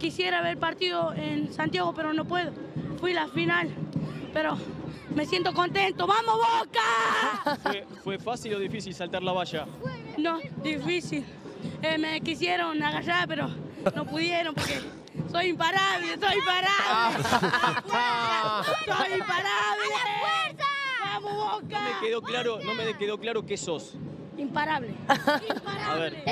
quisiera ver partido en Santiago, pero no puedo. Fui la final, pero me siento contento. ¡Vamos, Boca! ¿Fue, fue fácil o difícil saltar la valla? No, difícil. Eh, me quisieron agarrar, pero no pudieron porque soy imparable, soy imparable. soy imparable. ¡Vamos, No me quedó claro, no me quedó claro qué sos. Imparable. A ver.